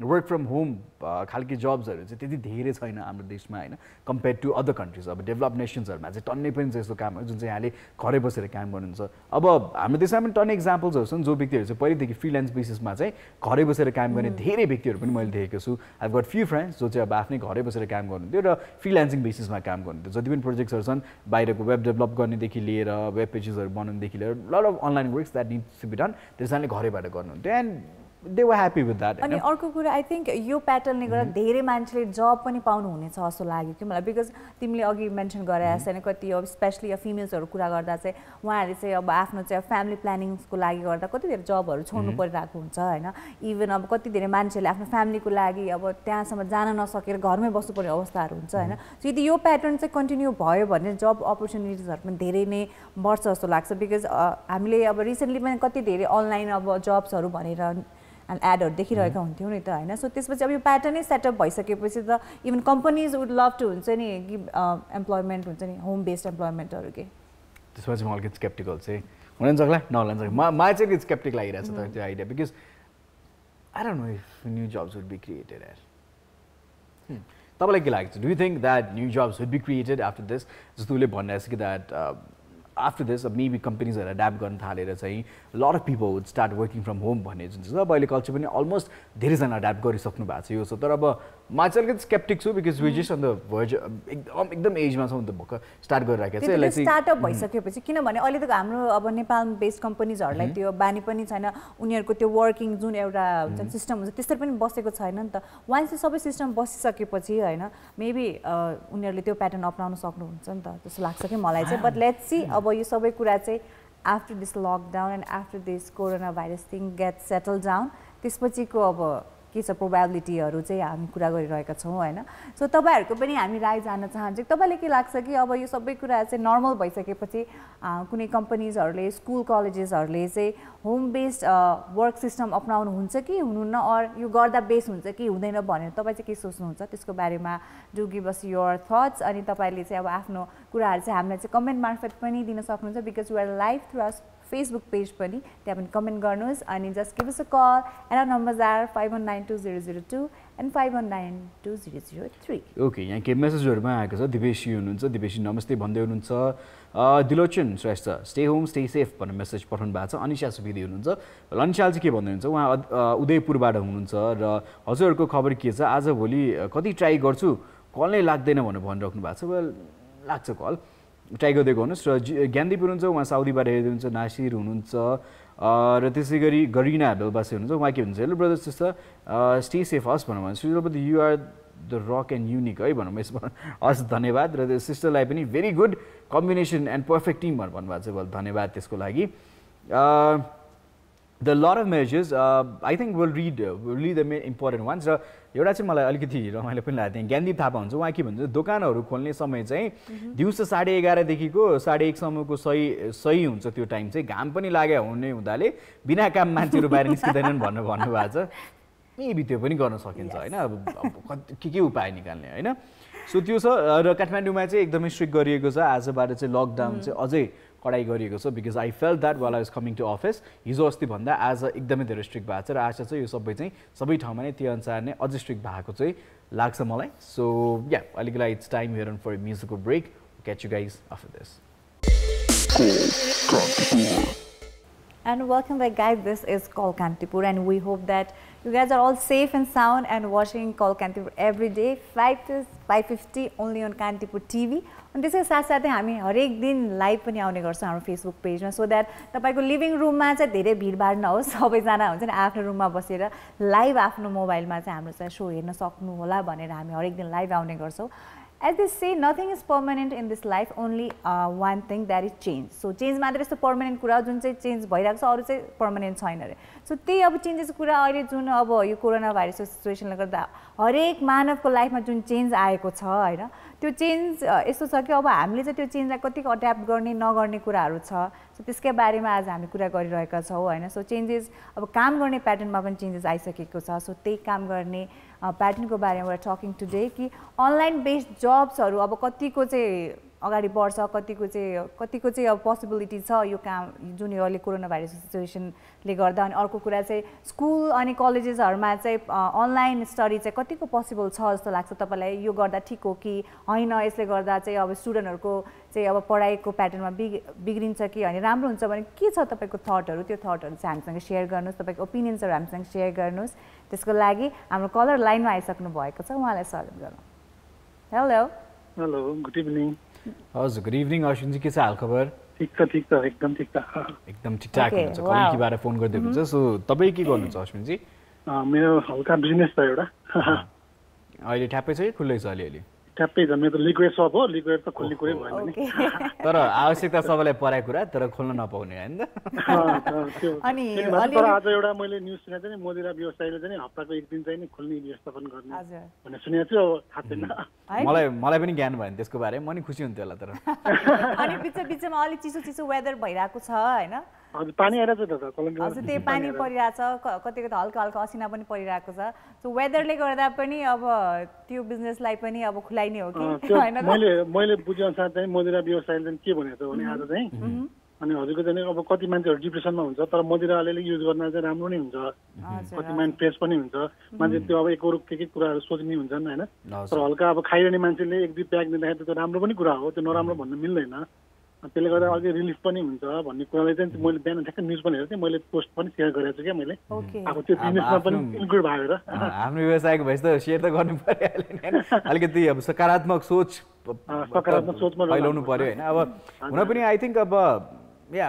वर्क फ्रम होम खालके जब्सहरू चाहिँ त्यति धेरै छैन हाम्रो देशमा होइन? कम्पेयर टु अदर कन्ट्रिज अब डेभलप नेसन्सहरूमा चाहिँ टन्नै पनि छ यस्तो कामहरू जुन चाहिँ यहाँले घरै बसेर काम गर्नुहुन्छ। अब हाम्रो देशमा पनि टन्नै इक्जाम्पल्सहरू छन् जो व्यक्तिहरू चाहिँ पहिलेदेखि फ्रिल्यान्स बेसिसमा चाहिँ घरै बसेर काम गर्ने धेरै व्यक्तिहरू पनि मैले देखेको छु। आई गट फ्यु फ्रेन्ड्स जो चाहिँ अब आफ्नै घरै बसेर काम गर्नुहुन्थ्यो र फ्रिल्यान्सिङ बेसिसमा काम गर्नुहुन्थ्यो। जति पनि प्रोजेक्ट्सहरू छन् बाहिरको वेब डेभलप गर्नेदेखि लिएर वेब पेजेसहरू बनाउनेदेखि लिएर lot of online works that needs to be done त्यसैले घरैबाट गर्नुहुन्थ्यो। And they were happy with that अनि अर्को कुरा आई थिङ्क यो प्याटर्नले गर्दा धेरै मान्छेले जब पनि पाउनुहुनेछ जस्तो लाग्यो कि मलाई बिकज तिमीले अघि मेन्सन गरे जस्तो होइन कति अब स्पेसली अब फिमेल्सहरू कुरा गर्दा चाहिँ उहाँहरूले चाहिँ अब आफ्नो चाहिँ फ्यामिली प्लानिङ्सको लागि गर्दा कति धेरै जबहरू छोड्नु परिरहेको हुन्छ होइन? इभन अब कति धेरै मान्छेले आफ्नो फ्यामिलीको लागि अब त्यहाँसम्म जान नसकेर घरमै बस्नुपर्ने अवस्थाहरू हुन्छ होइन? सो यदि यो प्याटर्न चाहिँ कन्टिन्यू भयो भने जब अपर्च्युनिटिजहरू पनि धेरै नै बढ्छ जस्तो लाग्छ बिकज हामीले अब रिसेन्टली पनि कति धेरै अनलाइन अब जब्सहरू भनेर एडहरू देखिरहेका हुन्थ्यौँ नि त होइन? सो त्यसपछि अब यो प्याटर्नै सेटअप भइसकेपछि त even companies would love to हुन्छ नि गिभ इम्प्लोइमेन्ट हुन्छ नि होम बेस्ड इम्प्लोइमेन्टहरू के त्यसमा चाहिँ म अलिकति स्केप्टिकल चाहिँ हुन सक्ला नहोला मलाई चाहिँ अलिकति स्केप्टिक लागिरहेको छ त्यो idea because I don't know if new jobs would be created air तपाईँलाई के लाग्छ do you think that new jobs would be created after this जस्तो उसले भनिरहेको छ कि द्याट आफ्टर दिस मेबी कम्पनीजहरू एड्याप्ट गर्न थालेर चाहिँ lot of people would start working from home भन्ने जुन चाहिँ छ अब अहिले कल्चर पनि अलमोस्ट धेरैजना एड्याप्ट गरिसक्नु भएको छ यो छ। तर अब म चाहिँ अलिकति स्केप्टिक छु because we just on the verge एकदम एकदम एजमा छौँ भर्खर स्टार्ट गरिराखेको छ। यसलाई स्टार्टअप भइसकेपछि किनभने अहिले त हाम्रो अब नेपाल बेस्ड कम्पनीजहरूलाई त्यो बानी पनि छैन उनीहरूको त्यो वर्किङ जुन एउटा सिस्टम हुन्छ त्यसरी पनि बसेको छैन नि त। वान चाहिँ सबै सिस्टम बसिसकेपछि होइन मेबी उनीहरूले त्यो प्याटर्न अप्नाउन सक्नुहुन्छ नि त जस्तो लाग्छ कि मलाई चाहिँ। बट लेट्स सी अब यो सबै कुरा चाहिँ after this lockdown and after this corona virus thing get settle down त्यसपछिको अब के छ प्रोभाबिलिटीहरू चाहिँ हामी कुरा गरिरहेका छौँ होइन? सो तपाईँहरूको पनि हामी राय जान्न चाहन्छौँ। तपाईँलाई के लाग्छ कि अब यो सबै कुरा चाहिँ नर्मल भइसकेपछि कुनै कम्पनीजहरूले स्कुल कलेजेसहरूले चाहिँ होम बेस्ड वर्क सिस्टम अप्नाउनु हुन्छ कि हुनुहुन्न? अर यो गर्दा बेस हुन्छ कि हुँदैन भनेर तपाईँ चाहिँ के सोच्नुहुन्छ? त्यसको बारेमा do give us your thoughts अनि तपाईँले चाहिँ अब आफ्नो कुराहरू चाहिँ हामीलाई चाहिँ कमेन्ट मार्फत पनि दिन सक्नुहुन्छ। Because your life through Facebook page पनि त्यहाँ पनि कमेन्ट गर्नुहोस् अनि just give us uh call and our number are five one nine two zero zero two and five one nine two zero zero three okay यहाँ के मेसेजहरूमा आएको छ? दिवेशी हुनुहुन्छ दिवेशी नमस्ते भन्दै हुनुहुन्छ। Dilochan Shrestha stay home stay safe भन्ने message पठाउनु भएको छ। अनिसा सुविधी हुनुहुन्छ। लन्साल चाहिँ के भन्दै हुनुहुन्छ उहाँ उदयपुरबाट हुनुहुन्छ र हजुरहरूको खबर के छ? आजभोलि कति ट्राई गर्छु? कल नै लाग्दैन भनेर भनिराख्नु भएको छ। वेल लाग्छ कल। ट्राई गर्दै गर्नुहोस् र ज्ञानदीप हुनुहुन्छ उहाँ साउदीबाट हेर्दै हुनुहुन्छ नासिर हुनुहुन्छ र त्यसै गरी गरिना बेलबासी हुनुहुन्छ उहाँ के भन्छ hello brothers sister stay safe हस् भनौँ भने you are the rock and unique है भनौँ यसमा हस् धन्यवाद र सिस्टरलाई पनि very good combination and perfect team भनेर भन्नुभएको छ धन्यवाद त्यसको लागि। The lot of measures I think will read will read the may important ones र एउटा चाहिँ मलाई अलिकति रमाइलो पनि लाग्थ्यो ज्ञानदीप थापा हुन्छ उहाँ के भन्छ दोकानहरू खोल्ने समय चाहिँ दिउँसो साढे एघारदेखिको साढे एकसम्मको सही सही हुन्छ त्यो टाइम चाहिँ। घाम पनि लाग्यो हुने हुँदाले बिना काम मान्छेहरू बाहिर निस्किँदैनन् भनेर भन्नुभएको छ। मेबी त्यो पनि गर्न सकिन्छ होइन? अब के के उपाय निकाल्ने होइन? सो त्यो छ र काठमाडौँमा चाहिँ एकदमै स्ट्रिक्ट गरिएको छ। आजबाट चाहिँ लकडाउन चाहिँ अझै कडाइ गरिएको छ because I fell that wall I is coming to office हिजो अस्ति भन्दा आज एकदमै धेरै स्ट्रिक्ट भएको छ र आशा चाहिँ यो सबै चाहिँ सबै ठाउँमा नै त्यो अनुसार नै अझै स्ट्रिक्ट भएको चाहिँ लाग्छ मलाई। सो या अलिकति it's time here on for म्युजिकको break catch you guys after this And welcome back guys, this is Call Kantipur and we hope that you guys are all safe and sound and watching Call Kantipur every day, 5 to 5.50 only on Kantipur TV. अनि त्यसै साथसाथै हामी हरेक दिन live पनि आउने गर्छौँ हाम्रो फेसबुक पेजमा सो द्याट तपाईँको लिभिङ रुममा चाहिँ धेरै भिडभाड नहोस् सबैजना हुन्छ नि आफ्नो रुममा बसेर लाइभ आफ्नो मोबाइलमा चाहिँ हाम्रो चाहिँ सो हेर्न सक्नुहोला भनेर हामी हरेक दिन लाइभ आउने गर्छौँ As they say, is permanent in this life, only uh, one thing that is change. So change मात्र यस्तो पर्मानेन्ट कुरा जुन चाहिँ चेन्ज भइरहेको छ अरू चाहिँ पर्मानेन्ट छैन अरे। सो त्यही अब चेन्जेस कुरा अहिले जुन अब यो कोरोना भाइरसको सिचुएसनले गर्दा हरेक मानवको लाइफमा जुन चेन्ज आएको छ होइन त्यो चेन्ज यस्तो छ कि अब हामीले चाहिँ त्यो चेन्जलाई कतिको अड्याप्ट गर्ने नगर्ने कुराहरू छ। सो त्यसकै बारेमा आज हामी कुरा गरिरहेका छौँ होइन। सो चेन्जेस अब काम गर्ने प्याटर्नमा पनि चेन्जेस आइसकेको छ। सो त्यही काम गर्ने प्याटर्नको बारेमा एउटा टकिङ टुडे कि अनलाइन बेस्ड जब्सहरू अब कतिको चाहिँ अगाडि बढ्छ कतिको चाहिँ कतिको चाहिँ अब पोसिबिलिटी छ यो काम जुन यो अहिले कोरोना भाइरस सिचुएसनले गर्दा अनि अर्को कुरा चाहिँ स्कुल अनि कलेजेसहरूमा चाहिँ अनलाइन स्टडी चाहिँ कतिको पोसिबल छ जस्तो लाग्छ तपाईँलाई? यो गर्दा ठिक हो कि होइन? यसले गर्दा चाहिँ अब स्टुडेन्टहरूको चाहिँ अब पढाइको प्याटर्नमा बिग बिग्रिन्छ कि होइन? राम्रो हुन्छ भने के छ तपाईँको थटहरू त्यो थटहरू चाहिँ हामीसँग सेयर गर्नुहोस् तपाईँको ओपिनियन्सहरू हामीसँग सेयर गर्नुहोस्। त्यसको लागि हाम्रो कलर लाइनमा आइसक्नु भएको छ उहाँलाई स्वागत गरौँ। हेलो हेलो गुड इभिनिङ हजुर गुड इभिनिङ अश्विनजी के छ हालखबर? ठिक छ ठिक छ एकदम ठिक छ। एकदम ठिकठाक हुनुहुन्छ. कमिटीबाट फोन गर्दै हुनुहुन्छ। सो तपाईँ के गर्नुहुन्छ अश्विनजी मेरो हल्का बिजनेस छ एउटा। *laughs* अहिले ठ्याप्पै छ कि खुल्लै छ अलिअलि? ट्याप्पै मेरो त लिक्विड सप हो लिक्विड त खोल्ने कुरै भएन नि। *laughs* तर आवश्यकता सबैलाई परेको कुरा तर खोल्न नपाउने होइन *laughs* *laughs* अनि तर आज एउटा मैले न्युज सुनेको थिएँ नि मदिरा व्यवसायले चाहिँ नि हप्ताको एक दिन चाहिँ नि खोल्ने व्यवस्थापन गर्ने भनेर सुनेको छु अब थाहा छैन है? मलाई मलाई पनि ज्ञान भयो नि त्यसको बारेमा म नि खुसी हुन्थ्यो होला तर। अनि बिच बिचमा अलिक चिसो चिसो वेदर भइरहेको छ होइन? पानी हजुर त्यही पानी परिरहेछ कतिको त हल्का हल्का असिना पनि परिरहेको छ। सो वेदरले गर्दा पनि अब त्यो बिजनेसलाई पनि अब खुलाइने हो कि? मैले मैले बुझेअनुसार चाहिँ मदिरा व्यवसायले चाहिँ के भनेको छ भने आज चाहिँ अनि हजुरको चाहिँ अब कति मान्छेहरू डिप्रेसनमा हुन्छ तर मदिरा अलिअलि युज गर्न चाहिँ राम्रो नै हुन्छ। कति माइन्ड फ्रेस पनि हुन्छ। मान्छे त्यो अब एक अरू के के कुराहरू सोच्ने हुन्छन् होइन। तर हल्का अब खाइरहने मान्छेले एक दुई प्याक दिँदाखेरि त त्यो राम्रो पनि कुरा हो त्यो नराम्रो भन्नु मिल्दैन। त्यसले गर्दा अलिक रिलिफ पनि हुन्छ भन्ने कुरालाई चाहिँ मैले बिहान ठ्याक्कै न्युज पनि हेरेको थिएँ मैले पोस्ट पनि सेयर गरेको छु क्या मैले। ओके। अब त्यो बिजनेसमा पनि इन्क्लुड भएर। आफ्नो व्यवसायको भएपछि त सेयर त गर्नु होइन। *laughs* अलिकति अब सकारात्मक सोच सकारात्मक सोचमा फैलाउनु पर्यो होइन। अब हुन पनि आई थिङ्क अब या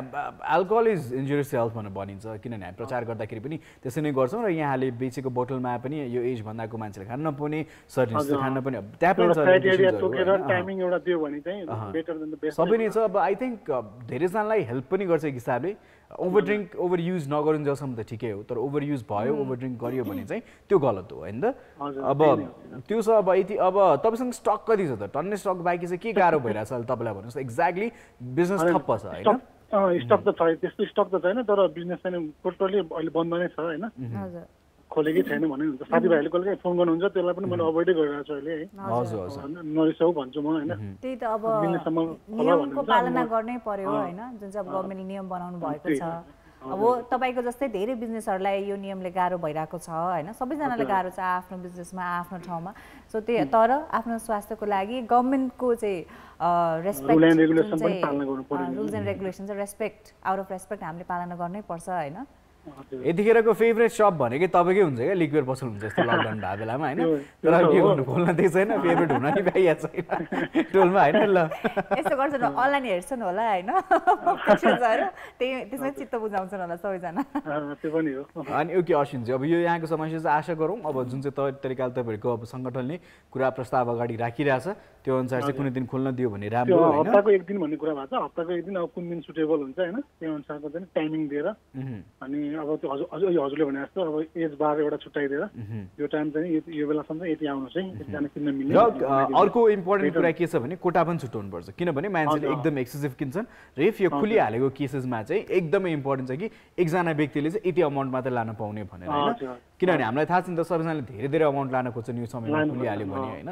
अल्कोहल इज इन्जुरियस हेल्थ भनेर भनिन्छ किनभने हामी प्रचार गर्दाखेरि पनि त्यसै नै गर्छौँ र यहाँले बेचेको बोतलमा पनि यो एज भन्दाको मान्छेले खान नपाउने हजुर, खान अब त्यहाँ सबै नै छ अब आई थिङ्क धेरैजनालाई हेल्प पनि गर्छ एक हिसाबले। ओभर ड्रिङ्क ओभर युज नगरुन्जेलसम्म त ठिकै हो तर ओभर युज भयो ओभर ड्रिङ्क गरियो भने चाहिँ त्यो गलत हो होइन? त अब त्यो छ अब यति अब तपाईँसँग स्टक कति छ त? टन्ने स्टक बाँकी चाहिँ के गाह्रो भइरहेछ अहिले तपाईँलाई भन्नुहोस् एक्ज्याक्टली बिजनेस ठप्प छ होइन? स्टक त छ त्यस्तो स्टक त छैन तर बिजनेस चाहिँ टोटली अहिले बन्द नै छ होइन हजुर खोलेकै छैन भने हुन्छ साथीभाइहरूले कहिले काहीँ फोन गर्नुहुन्छ त्यसलाई पनि मैले अभोइडै गरिरहेको छु अहिले है हजुर हजुर नरिसाउ भन्छु म होइन त्यही त अब नियमको पालना गर्नै पर्यो होइन जुन चाहिँ अब गभर्मेन्टले नियम बनाउनु भएको छ अब तपाईँको जस्तै धेरै बिजनेसहरूलाई यो नियमले गाह्रो भइरहेको छ होइन? सबैजनालाई गाह्रो छ आफ्नो बिजनेसमा आफ्नो ठाउँमा। सो त्यही तर आफ्नो स्वास्थ्यको लागि गभर्मेन्टको चाहिँ रेस्पेक्ट। रुल्स एन्ड रेगुलेसन चाहिँ रेस्पेक्ट आउट अफ रेस्पेक्ट हामीले पालना गर्नै पर्छ होइन। यतिखेरको फेभरेट सप भनेकै तपाईँकै हुन्छ क्या लिक्विड पसल हुन्छ यस्तो लकडाउन भएको बेलामा होइन? तर के। गर्नु खोल्न दिएको छैन फेभरेट हुन नि पाइएको छैन। टोलमा होइन? ल। यस्तो गर्छन् अनलाइन हेर्छन् होला होइन? त्यही त्यसमै चित्त बुझाउँछन् होला सबैजना। अँ, त्यो पनि हो। अनि ओके अश्विनजी अब यो यहाँको समस्या चाहिँ आशा गरौँ अब जुन चाहिँ त तरिकाले तपाईँहरूको अब सङ्गठनले कुरा प्रस्ताव अगाडि राखिरहेछ त्यो अनुसार चाहिँ कुनै दिन खोल्न दियो भने राम्रो हप्ताको एक दिन भन्ने कुरा भएको छ। हप्ताको एक दिन अब कुन दिन सुटेबल हुन्छ होइन? त्यो अनुसारको चाहिँ टाइमिङ दिएर। अनि अब त्यो हजुर हजुरले भने जस्तो अब एज बार एउटा छुट्याइदिएर। यो टाइम चाहिँ यो बेलासम्म चाहिँ यति आउनुहोस् है। यतिजना किन्न मिल्ने अर्को इम्पोर्टेन्ट कुरा के छ भने कोटा पनि छुट्याउनुपर्छ। किनभने मान्छेले एकदम एक्सेसिभ किन्छन्। र इफ यो खुलिहालेको केसेसमा चाहिँ एकदमै इम्पोर्टेन्ट छ कि एकजना व्यक्तिले चाहिँ यति अमाउन्ट मात्रै लान पाउने भनेर होइन। किनभने हामीलाई थाहा छ नि त सबैजनाले धेरै धेरै अमाउन्ट लान खोज्छन् यो समयमा खुलिहाल्यो भने। होइन?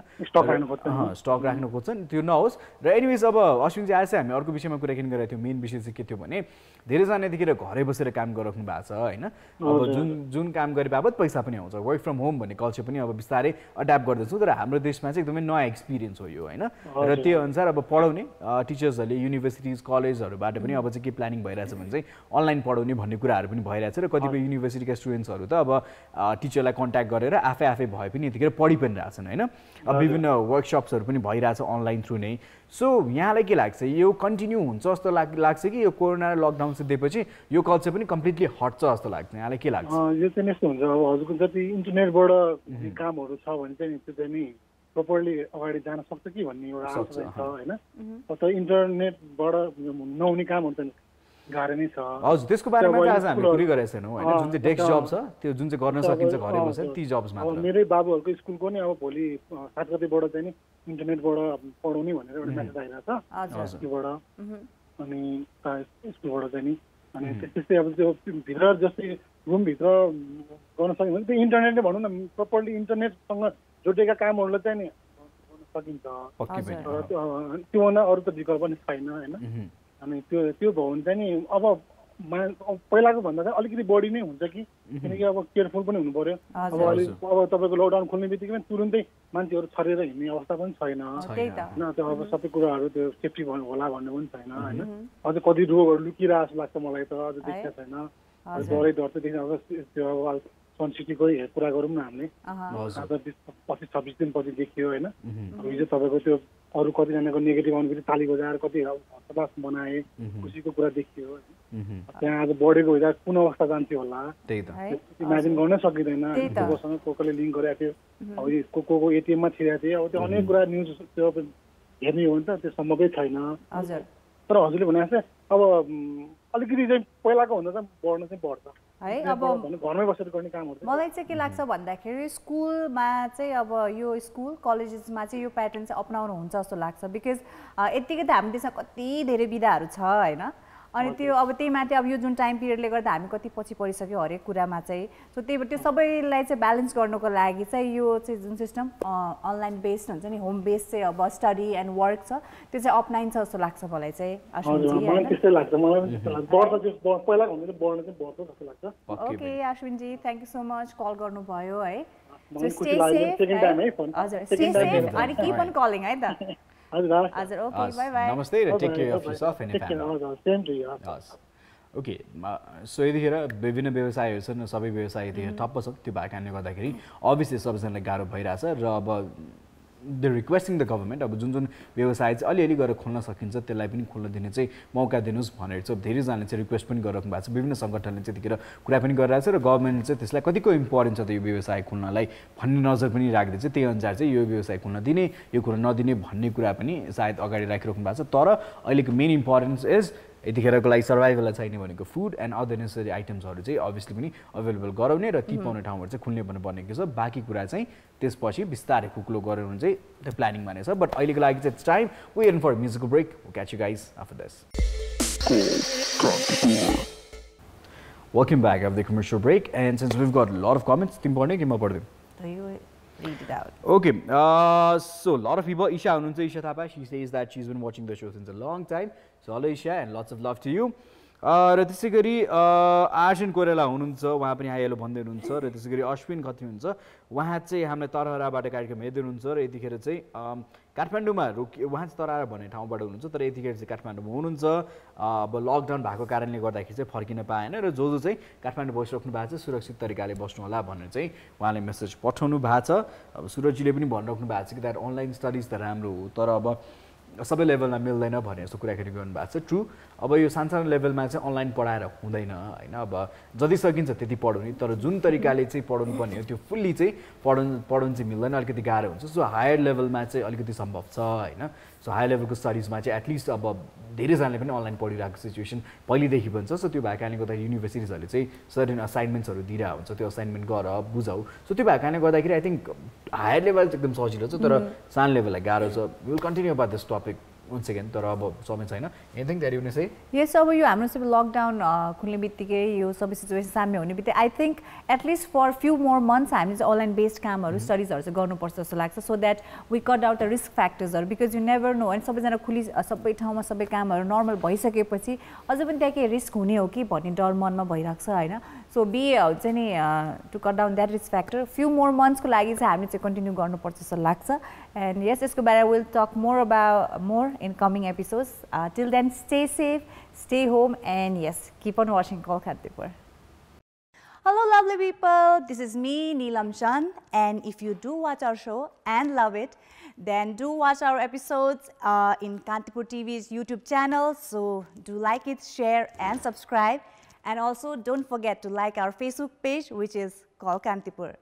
स्टक राख्नु खोज्छन्। त्यो नहोस्। र एनिवेज अब अश्विन चाहिँ आज चाहिँ हामी अर्को विषयमा कुराकानी गरेको थियौँ। मेन विषय चाहिँ के थियो भने धेरैजना यतिखेर घरै बसेर काम गरिराख्नु भएको छ होइन? अब जुन जुन काम गरे बाबत पैसा पनि आउँछ। वर्क फ्रम होम भन्ने कल्चर पनि अब बिस्तारै एड्याप्ट गर्दैछौँ। तर हाम्रो देशमा चाहिँ एकदमै नयाँ एक्सपिरियन्स हो यो होइन? र त्यो अनुसार अब पढाउने टिचर्सहरूले युनिभर्सिटिज कलेजहरूबाट पनि अब चाहिँ के प्लानिङ भइरहेछ भने चाहिँ अनलाइन पढाउने भन्ने कुराहरू पनि भइरहेछ। र कतिपय युनिभर्सिटीका स्टुडेन्ट्सहरू त अब टिचरलाई कन्ट्याक्ट गरेर आफै आफै भए पनि यतिखेर पढि पनि रहेछन् होइन? अब विभिन्न वर्कसप्सहरू पनि भइरहेछ अनलाइन थ्रु नै। सो यहाँलाई के लाग्छ? यो कन्टिन्यू हुन्छ जस्तो लाग लाग्छ कि यो कोरोना लकडाउन सिद्धिएपछि यो कल्चर पनि कम्प्लिटली हट्छ जस्तो लाग्छ? यहाँलाई के लाग्छ? अँ, यो चाहिँ यस्तो हुन्छ। अब हजुरको जति इन्टरनेटबाट जे कामहरू छ भने चाहिँ त्यो चाहिँ नि प्रपरली अगाडि जान सक्छ कि भन्ने एउटा आशा छ अँ। होइन? अब त इन्टरनेटबाट नहुने काम हुन्छ नि गाह्रो नै छ। हजुर त्यसको बारेमा चाहिँ आज स्कुलहरू- कुरै गरेका छैनौँ होइन? जुन चाहिँ डेस्क त- जब छ त्यो जुन चाहिँ गर्न त सकिन्छ घरै बसेर त- ती जब्स अब मात्र। मेरै बाबुहरूको स्कुलको नि अब भोलि सात गतिबाट चाहिँ नि इन्टरनेटबाट पढाउने भनेर एउटा म्यासेज आइरहेको छ। त्योबाट। अनि स्कुलबाट चाहिँ नि अनि त्यस्तै अब त्यो भित्र जस्तै रुमभित्र गर्न सक्यो भने त्यो इन्टरनेटले भनौँ न प्रपरली इन्टरनेटसँग जोडिएका कामहरूलाई चाहिँ नि गर्न सकिन्छ। त्योभन्दा अरू त विकल्प पनि छैन होइन। अनि त्यो त्यो भयो भने चाहिँ नि अब मा पहिलाको भन्दा चाहिँ अलिकति बढी नै हुन्छ कि? किनकि अब केयरफुल पनि हुनु पर्यो। अब। अलिक अब तपाईँको लकडाउन खोल्ने बित्तिकै तुरुन्तै मान्छेहरू छरेर हिँड्ने अवस्था पनि छैन। त। होइन त्यो अब सबै कुराहरू त्यो सेफ्टी होला भन्ने पनि छैन होइन? अझ कति रोगहरू लुकिरहेको जस्तो लाग्छ मलाई त अझ देखिएको छैन। डरै डर चाहिँ देखिन अब त्यो अब सनसिटीकै कुरा गरौँ न हामीले। पच्चिस छब्बिस दिनपछि देखियो होइन? हिजो तपाईँको त्यो अरू कतिजनाको नेगेटिभ आउनु ताली बजाएर कति हर्षोल्लास मनाए खुसीको कुरा देखियो। त्यहाँ आज बढेको हुँदा कुन अवस्था जान्थ्यो होला? त्यही त। है। इमेजिन गर्नै सकिँदैन। कोसँग को कोले लिङ्क गरेको थियो। अब को को को एटिएममा छिरेको थियो। अब त्यो अनेक कुरा न्युज त्यो अब हेर्ने हो भने त त्यो सम्भवै छैन। हजुर। तर हजुरले भने जस्तै अब अलिकति चाहिँ पहिलाको भन्दा चाहिँ बढ्न चाहिँ बढ्छ। है? अब घरमै बसेर गर्ने चाहिँ मलाई चाहिँ के लाग्छ भन्दाखेरि स्कुलमा चाहिँ अब यो स्कुल कलेजेसमा चाहिँ यो प्याटर्न चाहिँ अप्नाउनु हुन्छ जस्तो लाग्छ। बिकज यत्तिकै त हामी त्यसमा कति धेरै विधाहरू छ होइन? अनि त्यो अब त्यही माथि अब यो जुन टाइम पिरियडले गर्दा हामी कति पछि परिसक्यो हरेक कुरामा चाहिँ। सो त्यही भएर त्यो सबैलाई चाहिँ ब्यालेन्स गर्नुको लागि चाहिँ यो चाहिँ जुन सिस्टम अनलाइन बेस्ड हुन्छ नि होम बेस्ड चाहिँ अब स्टडी एन्ड वर्क छ त्यो चाहिँ अप्नाइन्छ जस्तो लाग्छ मलाई चाहिँ पनि ओके पनि Ashwinji thank you so much call गर्नुभयो है। हजुर स्टे सेफ। अनि किप अन कलिङ है त। *laughs* हजुर। हजुर ओके बाई बाई नमस्ते र टेक केयर अफ you. हवस्। हस् ओके म- सो यतिखेर विभिन्न व्यवसायहरू छन् सबै व्यवसाय यतिखेर ठप्प छ त्यो भएको कारणले गर्दाखेरि अभियसली सबैजनालाई गाह्रो भइरहेछ र अब द रिक्वेस्टिङ द गभर्मेन्ट अब जुन जुन व्यवसाय चाहिँ अलिअलि गरेर खोल्न सकिन्छ त्यसलाई पनि खोल्न दिने चाहिँ मौका दिनुहोस् भनेर चाहिँ धेरैजनाले चाहिँ रिक्वेस्ट पनि गरिराख्नु भएको छ। विभिन्न सङ्गठनले चाहिँ त्यतिखेर कुरा पनि गरिरहेको छ र गभर्मेन्टले चाहिँ त्यसलाई कतिको इम्पोर्टेन्ट छ त यो व्यवसाय खोल्नलाई भन्ने नजर पनि राख्दै चाहिँ त्यही अनुसार चाहिँ यो व्यवसाय खोल्न दिने यो कुरा नदिने भन्ने कुरा पनि सायद अगाडि राखिराख्नु भएको छ। तर अहिलेको मेन इम्पोर्टेन्स इज यतिखेरको लागि सर्भाइभललाई चाहिने भनेको फुड एन्ड अदर नेसेसरी आइटम्सहरू चाहिँ अभियसली पनि अभाइलेबल गराउने र ती पाउने ठाउँहरू चाहिँ खुल्ने भन्नुपर्ने छ। बाँकी कुरा चाहिँ त्यसपछि बिस्तारै कुक्लो गराउनु चाहिँ त्यो प्लानिङ भनेको छ। बट अहिलेको लागि चाहिँ it's time way in for musical break catch you guys after this Welcome back after the commercial break. And since we've got a lot of comments, तिमी पढ्ने कि म you read it out. Okay. Uh, so a lot of people, Isha Anunta Isha Thapa, she says that she's been watching the show since a long time. So hello Isha and lots of love to you. र त्यसै गरी आर्जन कोइराला हुनुहुन्छ उहाँ पनि आइहाल्यो भन्दै हुनुहुन्छ र त्यसै गरी अश्विन खत्री हुनुहुन्छ उहाँ चाहिँ हामीलाई तरहराबाट कार्यक्रम हेर्दै हुनुहुन्छ र यतिखेर चाहिँ काठमाडौँमा रोकि उहाँ चाहिँ तरहरा भन्ने ठाउँबाट हुनुहुन्छ तर यतिखेर चाहिँ काठमाडौँमा हुनुहुन्छ। अब लकडाउन भएको कारणले गर्दाखेरि चाहिँ फर्किन पाएन र जो जो चाहिँ काठमाडौँ बसिराख्नु भएको छ सुरक्षित तरिकाले बस्नु होला भनेर चाहिँ उहाँले मेसेज पठाउनु भएको छ। अब सुरजीले पनि भनिराख्नु भएको छ कि द्याट अनलाइन स्टडिज त राम्रो हो तर अब सबै लेभलमा मिल्दैन भने जस्तो कुराकानी गर्नुभएको छ। ट्रु अब यो सानसानो लेभलमा चाहिँ अनलाइन पढाएर हुँदैन होइन? अब जति सकिन्छ त्यति पढाउने तर जुन तरिकाले चाहिँ पढाउनु पर्ने हो त्यो फुल्ली चाहिँ पढाउनु पढाउनु चाहिँ मिल्दैन अलिकति गाह्रो हुन्छ। सो हायर लेभलमा चाहिँ अलिकति सम्भव छ होइन? सो हायर लेभलको स्टडिजमा चाहिँ एटलिस्ट अब धेरैजनाले पनि अनलाइन पढिरहेको सिचुएसन पहिलेदेखि पनि छ। सो त्यो भएको कारणले गर्दाखेरि युनिभर्सिटिजहरूले चाहिँ सर्टेन असाइनमेन्ट्सहरू दिइरहेको हुन्छ। त्यो असाइनमेन्ट गर बुझाउ। सो त्यो भएको कारणले गर्दाखेरि आई थिङ्क हायर लेभल चाहिँ एकदम सजिलो छ तर सानो लेभललाई गाह्रो छ। Will continue about this topic once तर अब छैन। एनिथिङ द्याट चाहिँ यस अब यो हाम्रो सबै लकडाउन खुल्ने बित्तिकै यो सबै सिचुएसन साम्य हुने बित्तिकै I think at least for few more months हामीले चाहिँ अनलाइन बेस्ड कामहरू स्टडिजहरू चाहिँ गर्नुपर्छ जस्तो लाग्छ so that we cut out the risk फ्याक्टर्सहरू because you never know होइन सबैजना खुली सबै ठाउँमा सबै कामहरू नर्मल भइसकेपछि अझ पनि त्यहाँ केही रिस्क हुने हो कि भन्ने डर मनमा भइरहेको छ होइन? सो बी हुन्छ नि to cut down that risk factor few more मन्थ्सको लागि चाहिँ हामीले चाहिँ कन्टिन्यू गर्नुपर्छ जस्तो लाग्छ एन्ड यस यसको बारेमा will talk more about more in coming episodes. Uh, till then, stay safe, stay home, and yes, keep on watching Call Kantipur. Hello, lovely people. This is me, Neelam Chan. And if you do watch our show and love it, then do watch our episodes uh, in Kantipur TV's YouTube channel. So do like it, share, and subscribe. And also, don't forget to like our Facebook page, which is Call Kantipur.